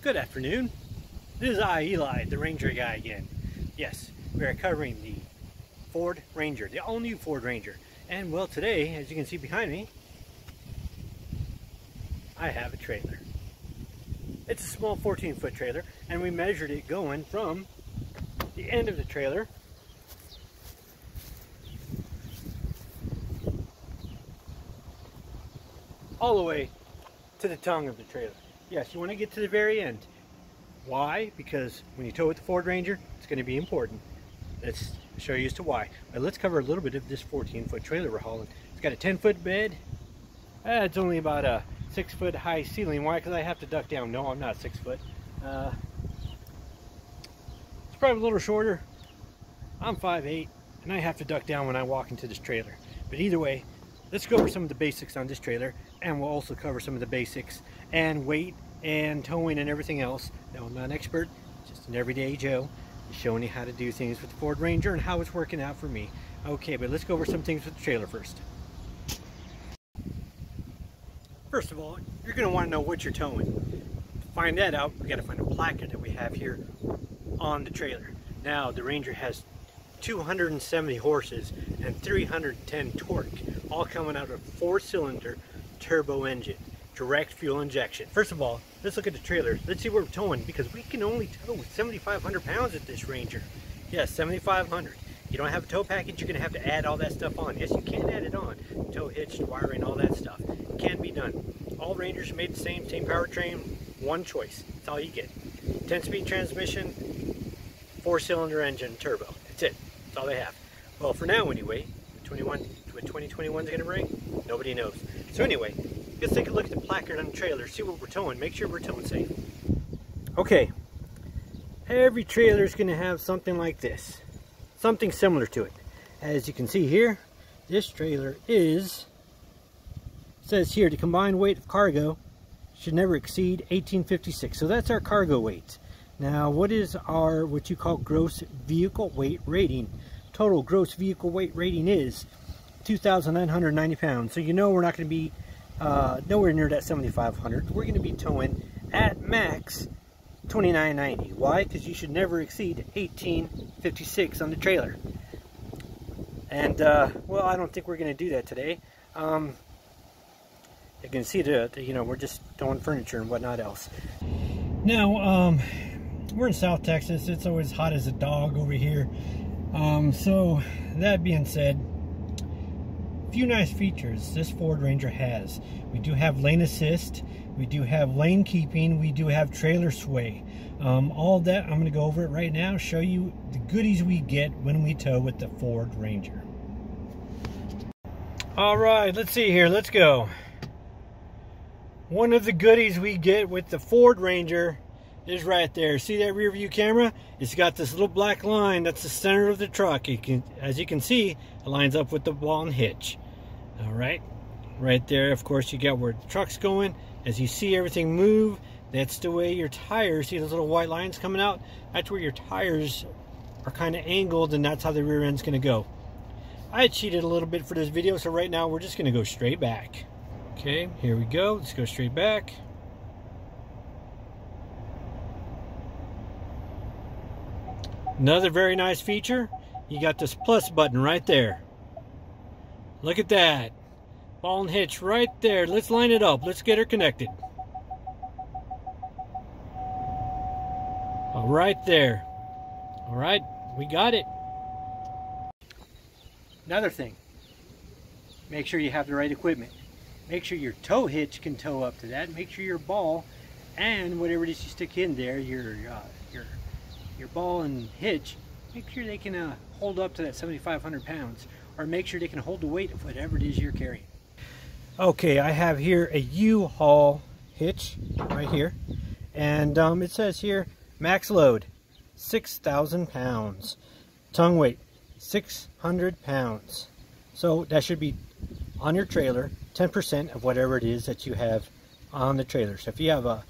Good afternoon. This is I, Eli, the Ranger guy again. Yes, we are covering the Ford Ranger, the all-new Ford Ranger. And well, today, as you can see behind me, I have a trailer. It's a small 14-foot trailer, and we measured it going from the end of the trailer all the way to the tongue of the trailer. Yes, you want to get to the very end. Why? Because when you tow with the Ford Ranger, it's going to be important. Let's show you as to why. But let's cover a little bit of this 14 foot trailer we're hauling. It's got a 10 foot bed. Uh, it's only about a six foot high ceiling. Why? Because I have to duck down. No, I'm not six foot. Uh, it's probably a little shorter. I'm 5'8", and I have to duck down when I walk into this trailer. But either way, let's go over some of the basics on this trailer and we'll also cover some of the basics and weight and towing and everything else. Now I'm not an expert, just an everyday Joe showing you how to do things with the Ford Ranger and how it's working out for me. Okay, but let's go over some things with the trailer first. First of all, you're going to want to know what you're towing. To find that out, we got to find a placard that we have here on the trailer. Now, the Ranger has 270 horses and 310 torque, all coming out of a four-cylinder turbo engine, direct fuel injection. First of all, let's look at the trailer. Let's see what we're towing because we can only tow 7,500 pounds at this Ranger. Yes, 7,500. You don't have a tow package, you're to have to add all that stuff on. Yes, you can add it on. Tow hitch, wiring, all that stuff. It can be done. All Rangers made the same, same powertrain, one choice. That's all you get. 10-speed transmission, four-cylinder engine, turbo. That's it. That's all they have. Well, for now anyway, 21, what 2021 is going to bring, nobody knows. So anyway, let's take a look at the placard on the trailer, see what we're towing, make sure we're towing safe. Okay, every trailer is going to have something like this, something similar to it. As you can see here, this trailer is, says here, the combined weight of cargo should never exceed 1856. So that's our cargo weight. Now, what is our, what you call gross vehicle weight rating? Total gross vehicle weight rating is 2,990 pounds. So you know we're not going to be uh, nowhere near that 7,500. We're going to be towing at max 2990. Why? Because you should never exceed 1856 on the trailer. And, uh, well, I don't think we're going to do that today. Um, you can see that, you know, we're just towing furniture and whatnot else. Now, um, we're in South Texas. It's always hot as a dog over here. Um, so, that being said, few nice features this Ford Ranger has. We do have lane assist, we do have lane keeping, we do have trailer sway. Um, all that, I'm going to go over it right now, show you the goodies we get when we tow with the Ford Ranger. All right, let's see here, let's go. One of the goodies we get with the Ford Ranger is right there. See that rear view camera? It's got this little black line. That's the center of the truck. You can, as you can see, it lines up with the ball and hitch. All right, right there. Of course, you got where the truck's going. As you see everything move, that's the way your tires, see those little white lines coming out? That's where your tires are kind of angled and that's how the rear end's gonna go. I cheated a little bit for this video, so right now we're just gonna go straight back. Okay, here we go. Let's go straight back. Another very nice feature, you got this plus button right there. Look at that. Ball and hitch right there. Let's line it up. Let's get her connected. All right there. All right, we got it. Another thing, make sure you have the right equipment. Make sure your tow hitch can tow up to that. Make sure your ball and whatever it is you stick in there, your uh, your ball and hitch, make sure they can uh, hold up to that 7,500 pounds or make sure they can hold the weight of whatever it is you're carrying. Okay, I have here a U-Haul hitch right here. And um, it says here, max load, 6,000 pounds. Tongue weight, 600 pounds. So that should be on your trailer, 10% of whatever it is that you have on the trailer. So if you have a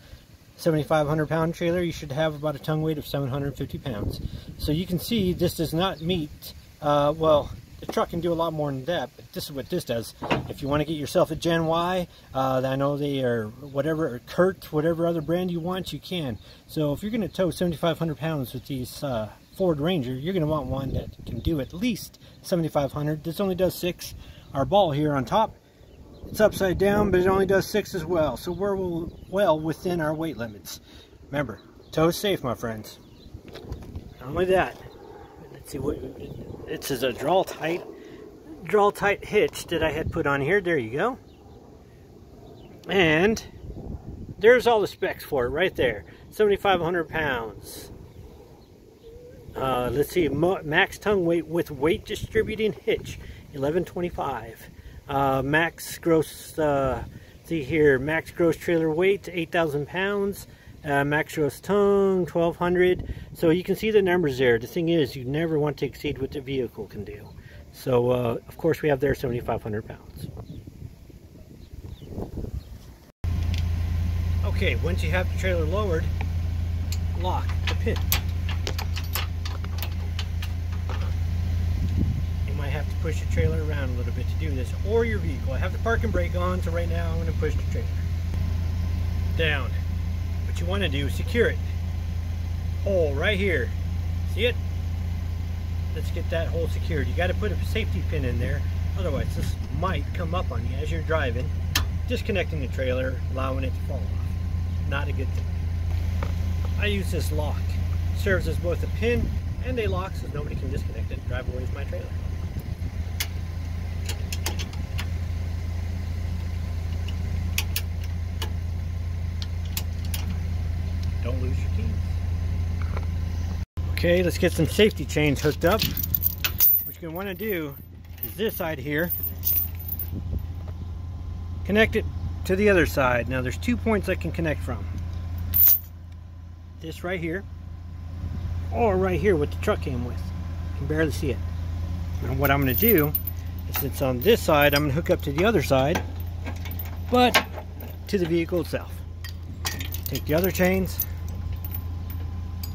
7,500 pound trailer, you should have about a tongue weight of 750 pounds. So you can see this does not meet, uh, well, the truck can do a lot more than that, but this is what this does. If you want to get yourself a Gen Y, uh, I know they are whatever, or CURT, whatever other brand you want, you can. So if you're going to tow 7,500 pounds with these uh, Ford Ranger, you're going to want one that can do at least 7,500. This only does six. Our ball here on top, it's upside down, but it only does six as well. So we're well within our weight limits. Remember, tow safe, my friends. Not only that, let's see what this is a Draw-Tite draw tight hitch that I had put on here. There you go. And there's all the specs for it right there. 7,500 pounds. Uh, let's see, max tongue weight with weight distributing hitch, 1125. Uh, max gross, uh, see here, max gross trailer weight, 8,000 pounds. Uh, max gross tongue, 1200. So you can see the numbers there. The thing is, you never want to exceed what the vehicle can do. So, uh, of course, we have there 7,500 pounds. Okay, once you have the trailer lowered, lock the pin. You might have push the trailer around a little bit to do this, or your vehicle. I have the parking brake on, so right now I'm going to push the trailer down What you want to do is secure it. Hole right here. See it? Let's get that hole secured. You got to put a safety pin in there. Otherwise, this might come up on you as you're driving, disconnecting the trailer, allowing it to fall off. Not a good thing. I use this lock. It serves as both a pin and a lock so nobody can disconnect it and drive away with my trailer. Don't lose your keys. Okay, let's get some safety chains hooked up. What you're want to do is this side here, connect it to the other side. Now there's two points I can connect from. This right here, or right here what the truck came with. You can barely see it. And what I'm going to do is it's on this side, I'm to hook up to the other side, but to the vehicle itself. Take the other chains,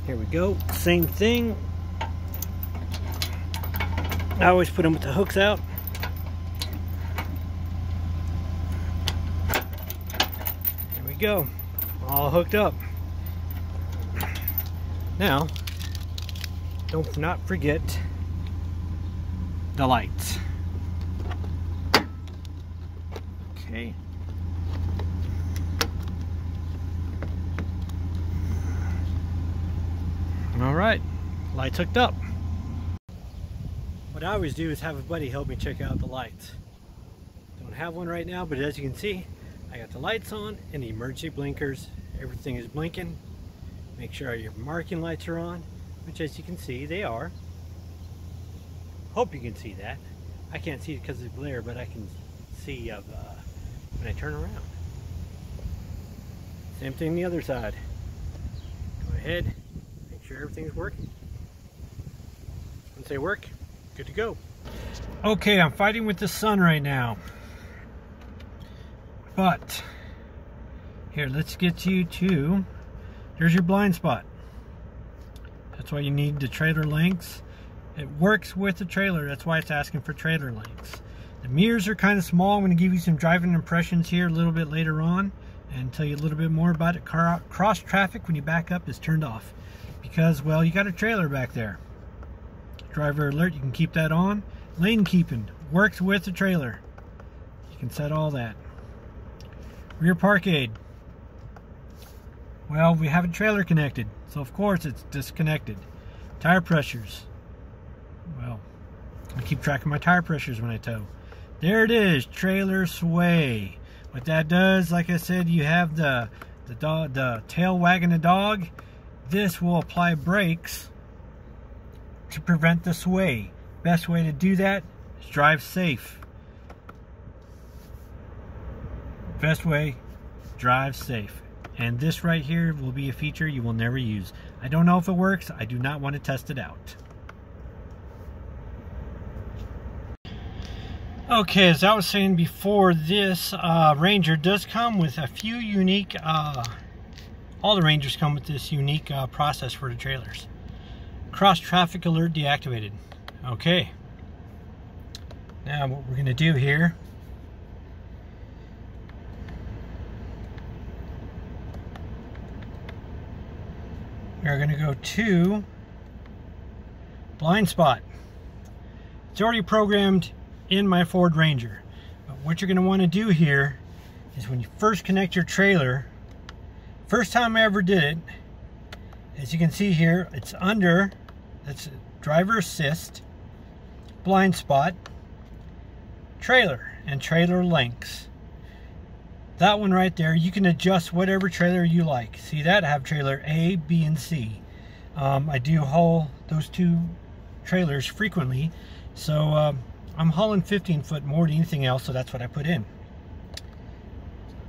here we go. Same thing. I always put them with the hooks out. There we go. All hooked up. Now, don't not forget the lights. Okay. All right, lights hooked up. What I always do is have a buddy help me check out the lights. Don't have one right now, but as you can see, I got the lights on and the emergency blinkers. Everything is blinking. Make sure your marking lights are on, which as you can see, they are. Hope you can see that. I can't see it because of the glare, but I can see of uh, when I turn around. Same thing the other side. Go ahead, sure everything's working. Once they work, good to go. Okay, I'm fighting with the sun right now. But, here, let's get you to, there's your blind spot. That's why you need the trailer links. It works with the trailer, that's why it's asking for trailer links. The mirrors are kind of small. I'm going to give you some driving impressions here a little bit later on and tell you a little bit more about it. Car cross traffic when you back up is turned off because, well, you got a trailer back there. Driver alert, you can keep that on. Lane keeping works with the trailer. You can set all that. Rear park aid. Well, we have a trailer connected, so of course it's disconnected. Tire pressures. Well, I keep track of my tire pressures when I tow. There it is, trailer sway. What that does, like I said, you have the the dog, the tail wagging the dog, this will apply brakes to prevent the sway. Best way to do that is drive safe. Best way, drive safe. And this right here will be a feature you will never use. I don't know if it works. I do not want to test it out. Okay, as I was saying before, this uh, Ranger does come with a few unique uh, all the Rangers come with this unique uh, process for the trailers. Cross traffic alert deactivated. Okay. Now what we're going to do here we're going to go to blind spot. It's already programmed in my Ford Ranger. But what you're going to want to do here is when you first connect your trailer, first time I ever did it, as you can see here, it's under, that's driver assist, blind spot, trailer, and trailer lengths. That one right there, you can adjust whatever trailer you like. See that? I have trailer A, B, and C. Um, I do haul those two trailers frequently, so uh, I'm hauling 15 foot more than anything else, so that's what I put in.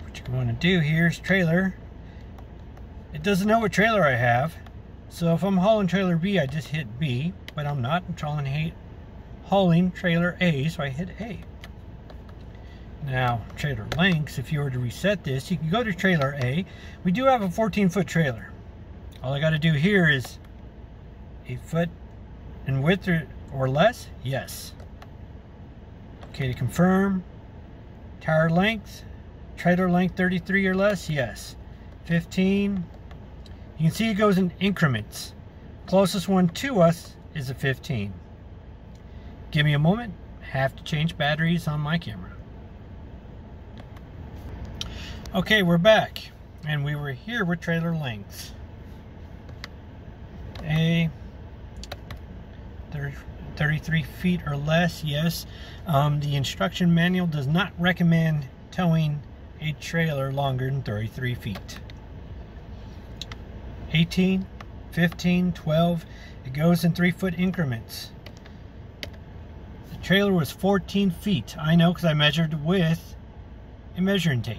What you're going to do here is trailer. It doesn't know what trailer I have, so if I'm hauling trailer B, I just hit B, but I'm not. I'm hauling, hauling trailer A, so I hit A. Now, trailer lengths, if you were to reset this, you can go to trailer A. We do have a 14 foot trailer. All I got to do here is a foot in width or, or less? Yes. Okay, to confirm, tire length, trailer length 33 or less? Yes. 15. You can see it goes in increments. Closest one to us is a 15. Give me a moment. Have to change batteries on my camera. Okay, we're back. And we were here with trailer lengths. A 33 feet or less, yes. Um, the instruction manual does not recommend towing a trailer longer than 33 feet. 18, 15, 12, it goes in three foot increments. The trailer was 14 feet. I know because I measured with a measuring tape.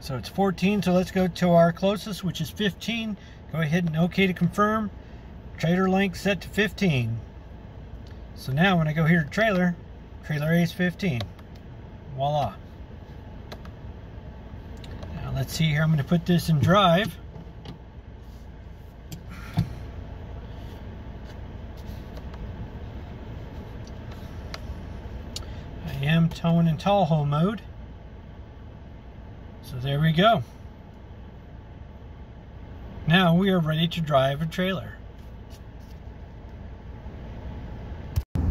So it's 14, so let's go to our closest, which is 15. Go ahead and OK to confirm. Trailer length set to 15. So now when I go here to trailer, trailer A is 15. Voila. Now let's see here, I'm going to put this in drive. Am towing in tow/haul mode. So there we go. Now we are ready to drive a trailer.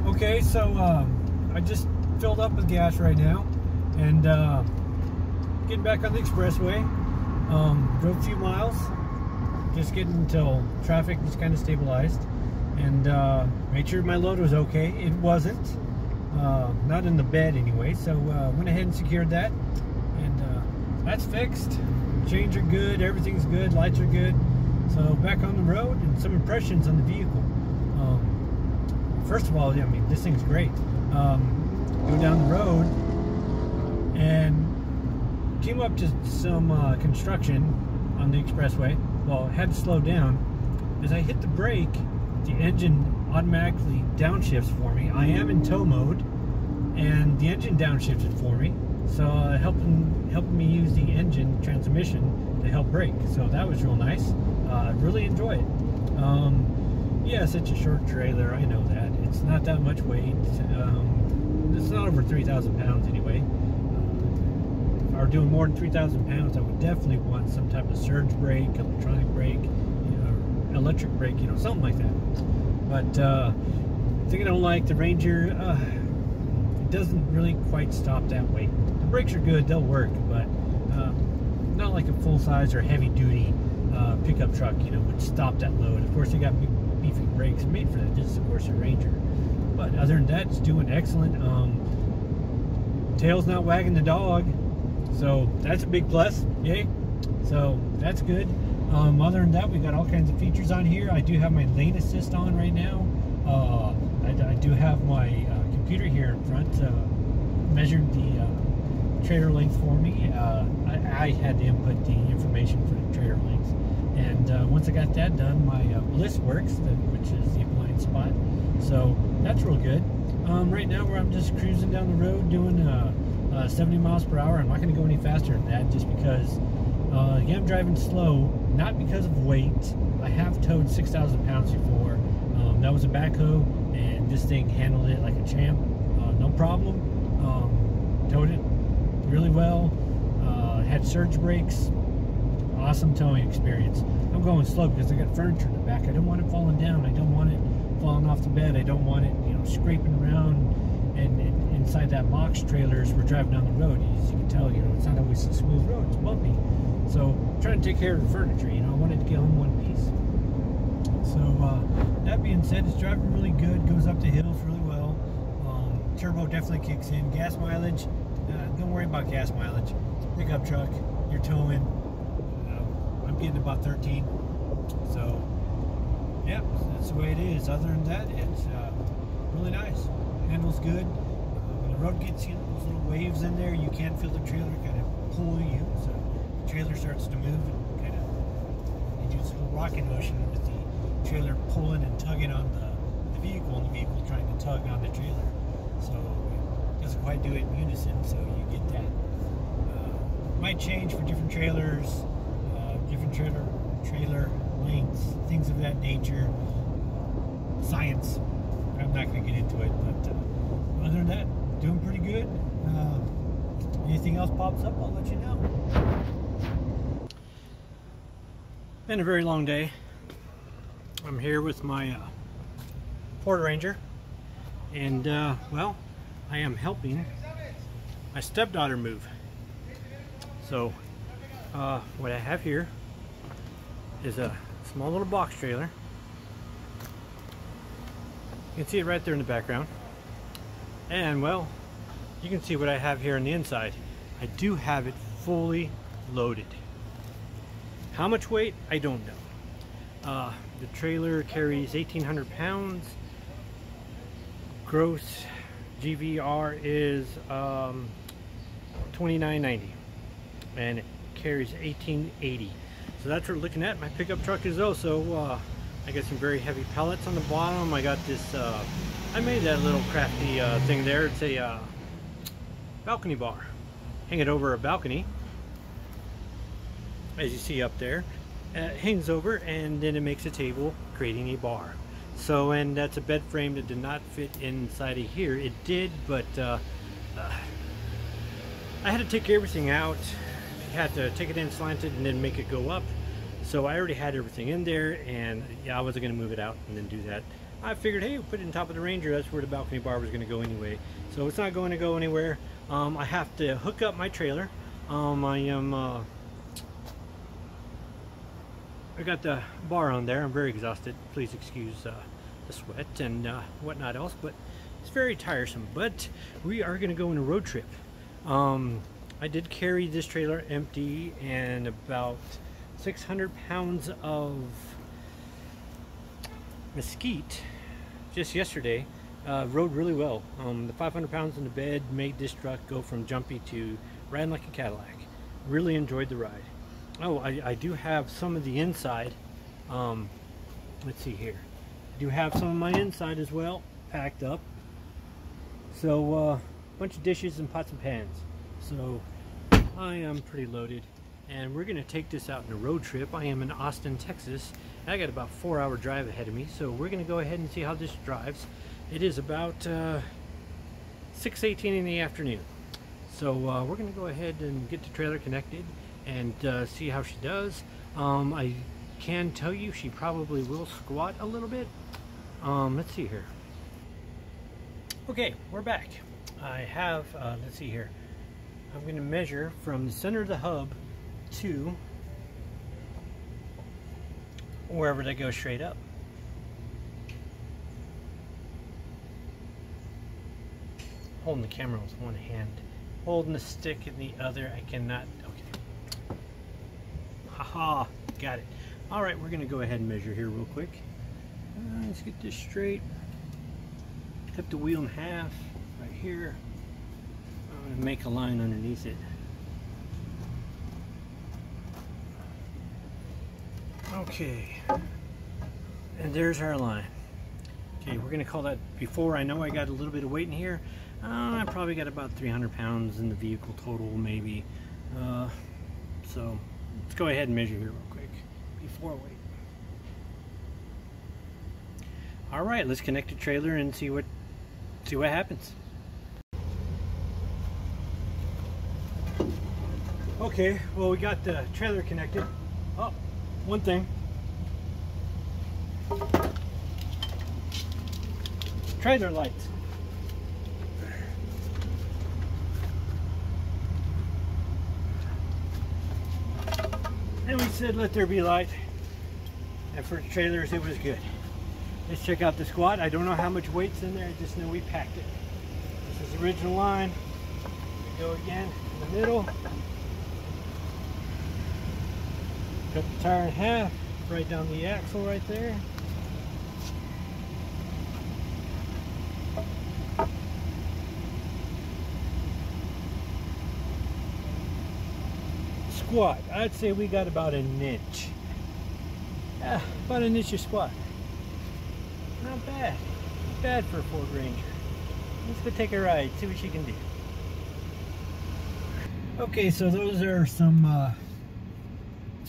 Okay, so um, I just filled up with gas right now and uh, getting back on the expressway. Um, drove a few miles, just getting until traffic just kind of stabilized and uh, made sure my load was okay. It wasn't, uh, not in the bed anyway, so uh, went ahead and secured that and uh, that's fixed. Chains are good, everything's good, lights are good. So back on the road and some impressions on the vehicle. Um, first of all, I mean, this thing's great. Um, go down the road and came up to some uh, construction on the expressway. Well, had to slow down. As I hit the brake, the engine automatically downshifts for me. I am in tow mode, and the engine downshifted for me. So uh, helping helping me use the engine transmission to help brake. So that was real nice. Uh, really enjoy it. Um, yes, it's a short trailer. I know that. It's not that much weight. Um, it's not over 3,000 pounds anyway. Uh, if I were doing more than 3,000 pounds, I would definitely want some type of surge brake, electronic brake, you know, electric brake, you know, something like that. But uh, thing I don't like, the Ranger, uh, it doesn't really quite stop that weight The brakes are good, they'll work, but uh, not like a full-size or heavy-duty uh, pickup truck, you know, would stop that load. Of course, they got beefy brakes made for that. This is, of course, a Ranger. But other than that, it's doing excellent. Um, tail's not wagging the dog, so that's a big plus. Yay! So that's good. Um, other than that, we've got all kinds of features on here. I do have my lane assist on right now. Uh, I, I, do have my uh, computer here in front, uh, measured the uh, trailer length for me. Uh, I, I, had to input the information for the trailer length. And uh, once I got that done, my BLIS works, which is the blind spot. So that's real good. Um, right now, where I'm just cruising down the road doing uh, uh, 70 miles per hour. I'm not going to go any faster than that just because, yeah, I'm driving slow, not because of weight. I have towed 6,000 pounds before. Um, that was a backhoe, and this thing handled it like a champ. no problem. Um, towed it really well. Uh, had surge brakes. Awesome towing experience. I'm going slow because I got furniture in the back. I don't want it falling down. I don't want it falling off the bed. I don't want it, you know, scraping around inside that box trailer as we're driving down the road. As you can tell, you know, it's not always a smooth road. It's bumpy. So I'm trying to take care of the furniture. You know, I wanted to get home one piece. So uh, that being said, it's driving really good. Goes up the hills really well. Um, turbo definitely kicks in. Gas mileage, uh, don't worry about gas mileage. Pickup truck, you're towing. Uh, I'm getting about 13. So yeah, that's the way it is. Other than that, it's uh, really nice. Handles good. Road gets you know, those little waves in there, you can feel the trailer kind of pull you. So the trailer starts to move and kind of you do this little rocking motion with the trailer pulling and tugging on the, the vehicle, and the vehicle trying to tug on the trailer. So it doesn't quite do it in unison. So you get that. Uh, might change for different trailers, uh, different trailer trailer lengths, things of that nature. Science. I'm not going to get into it, but uh, other than that, doing pretty good. Uh, anything else pops up, I'll let you know. Been a very long day. I'm here with my uh, Ford Ranger, and uh, well, I am helping my stepdaughter move. So, uh, what I have here is a small little box trailer. You can see it right there in the background. And well, you can see what I have here on the inside. I do have it fully loaded. How much weight? I don't know. Uh, the trailer carries 1,800 pounds. Gross GVR is um, 29.90 and it carries 1880 so that's what we're looking at. My pickup truck is also, uh, I got some very heavy pellets on the bottom. I got this, uh, I made that little crafty uh, thing there. It's a uh, balcony bar. Hang it over a balcony, as you see up there. Uh, it hangs over and then it makes a table, creating a bar. So, and that's a bed frame that did not fit inside of here. It did, but uh, I had to take everything out had to take it in slanted and then make it go up. So I already had everything in there and yeah, I wasn't gonna move it out and then do that. I figured, hey, put it on top of the Ranger. That's where the balcony bar was gonna go anyway. So it's not going to go anywhere. Um, I have to hook up my trailer. Um, I am, uh, I got the bar on there. I'm very exhausted. Please excuse uh, the sweat and uh, whatnot else, but it's very tiresome. But we are gonna go on a road trip. Um, I did carry this trailer empty and about 600 pounds of mesquite just yesterday. Uh, rode really well. Um, the 500 pounds in the bed made this truck go from jumpy to ran like a Cadillac. Really enjoyed the ride. Oh, I, I do have some of the inside. Um, let's see here. I do have some of my inside as well packed up. So, a uh, bunch of dishes and pots and pans. So I am pretty loaded and we're gonna take this out on a road trip. I am in Austin, Texas. I got about four hour drive ahead of me, so we're gonna go ahead and see how this drives. It is about uh, 6.18 in the afternoon. So uh, we're gonna go ahead and get the trailer connected and uh, see how she does. Um, I can tell you she probably will squat a little bit. Um, let's see here. Okay, we're back. I have, uh, let's see here. I'm going to measure from the center of the hub to wherever they go straight up. Holding the camera with one hand, holding the stick in the other. I cannot. Okay. Haha, got it. All right, we're going to go ahead and measure here real quick. Uh, let's get this straight. Cut the wheel in half right here and make a line underneath it. Okay, and there's our line. Okay, we're gonna call that before. I know I got a little bit of weight in here. Uh, I probably got about 300 pounds in the vehicle total, maybe. Uh, so let's go ahead and measure here real quick before weight. All right, let's connect the trailer and see what see what happens. Okay, well we got the trailer connected. Oh, one thing. Trailer lights. And we said let there be light. And for trailers it was good. Let's check out the squat. I don't know how much weight's in there, I just know we packed it. This is the original line. We go again in the middle. Cut the tire in half, right down the axle right there. Squat, I'd say we got about an inch. Yeah, about an inch of squat. Not bad. Not bad for a Ford Ranger. Let's go take a ride, see what she can do. Okay, so those are some uh,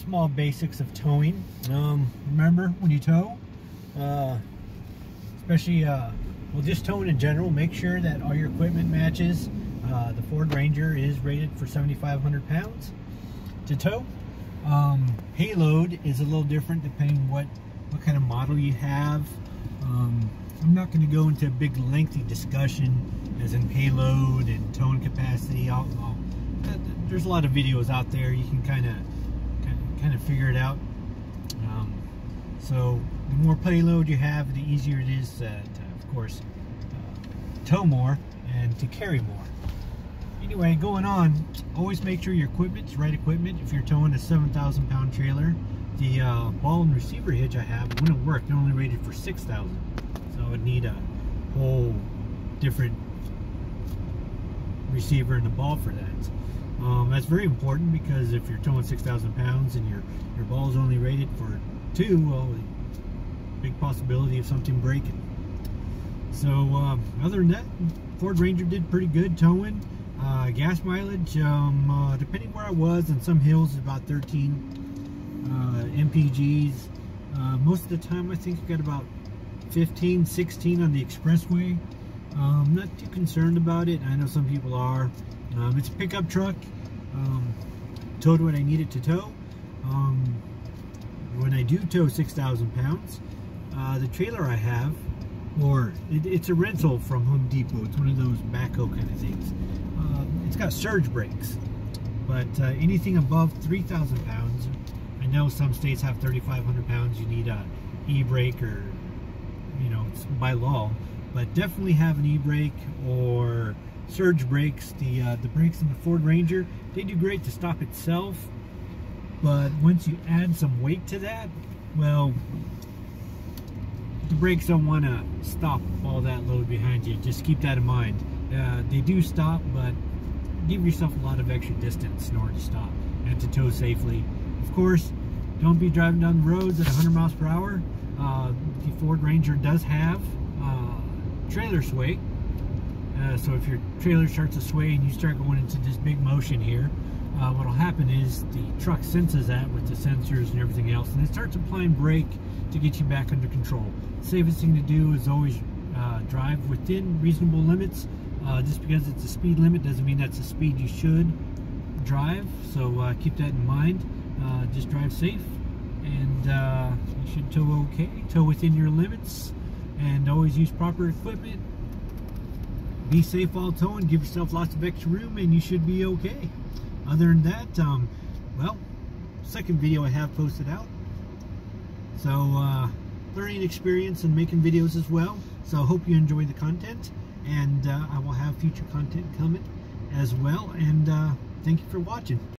small basics of towing. Um, remember, when you tow, uh, especially, uh, well, just towing in general, make sure that all your equipment matches. Uh, the Ford Ranger is rated for 7,500 pounds to tow. Um, payload is a little different depending what, what kind of model you have. Um, I'm not going to go into a big lengthy discussion as in payload and towing capacity. I'll, I'll, there's a lot of videos out there you can kind of kind of figure it out. Um, so the more payload you have, the easier it is uh, to, of course, uh, tow more and to carry more. Anyway, going on, always make sure your equipment's right equipment. If you're towing a 7,000 pound trailer, the uh, ball and receiver hitch I have wouldn't work. They're only rated for 6,000. So I would need a whole different receiver and a ball for that. Um, that's very important because if you're towing 6,000 pounds and your, your ball is only rated for two, well, big possibility of something breaking. So um, other than that, Ford Ranger did pretty good towing. Uh, gas mileage, um, uh, depending where I was, in some hills about 13 uh, MPGs. Uh, most of the time I think I got about 15, 16 on the expressway. Um, not too concerned about it. I know some people are. Um, it's a pickup truck. Um, towed when I need it to tow. Um, when I do tow 6,000 pounds, uh, the trailer I have, or it, it's a rental from Home Depot. It's one of those backhoe kind of things. Uh, it's got surge brakes, but uh, anything above 3,000 pounds, I know some states have 3,500 pounds. You need a e-brake or, you know, it's by law, but definitely have an e-brake or surge brakes. The uh, the brakes in the Ford Ranger, they do great to stop itself, but once you add some weight to that, well, the brakes don't want to stop all that load behind you. Just keep that in mind. Uh, they do stop, but give yourself a lot of extra distance in order to stop and to tow safely. Of course, don't be driving down the roads at 100 miles per hour. Uh, the Ford Ranger does have uh, trailer sway, uh, so if your trailer starts to sway and you start going into this big motion here, uh, what will happen is the truck senses that with the sensors and everything else, and it starts applying brake to get you back under control. Safest thing to do is always uh, drive within reasonable limits. Uh, just because it's a speed limit doesn't mean that's the speed you should drive, so uh, keep that in mind. Uh, just drive safe, and you should tow okay, tow within your limits, and always use proper equipment be safe while towing, give yourself lots of extra room, and you should be okay. Other than that, um, well, second video I have posted out. So, uh, learning experience and making videos as well. So, I hope you enjoy the content, and uh, I will have future content coming as well. And uh, thank you for watching.